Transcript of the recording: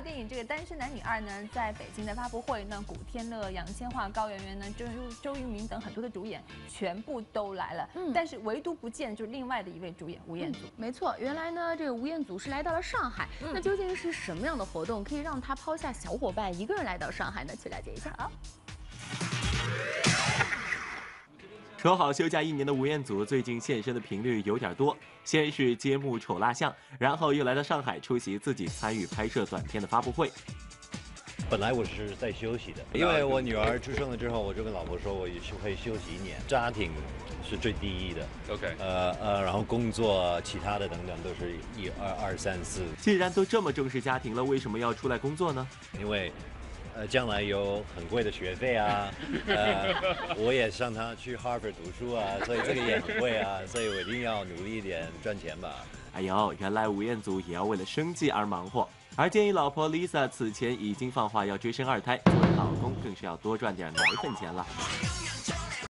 到电影这个《单身男女二》呢，在北京的发布会，那古天乐、杨千嬅、高圆圆呢，周周渝民等很多的主演全部都来了，嗯但是唯独不见就是另外的一位主演吴彦祖。没错，原来呢，这个吴彦祖是来到了上海。嗯那究竟是什么样的活动可以让他抛下小伙伴一个人来到上海呢？去了解一下啊。说好休假一年的吴彦祖，最近现身的频率有点多。先是揭幕丑蜡像，然后又来到上海出席自己参与拍摄短片的发布会。本来我是在休息的，因为我女儿出生了之后，我就跟老婆说，我也是会休息一年，家庭是最第一的。OK，呃呃，然后工作其他的等等都是一二二三四，既然都这么重视家庭了，为什么要出来工作呢？因为。呃，将来有很贵的学费啊，呃，我也上他去 Harvard 读书啊，所以这个也很贵啊，所以我一定要努力一点赚钱吧。哎呦，原来吴彦祖也要为了生计而忙活。而建议老婆 Lisa 此前已经放话要追生二胎，作为老公更是要多赚点奶粉钱了。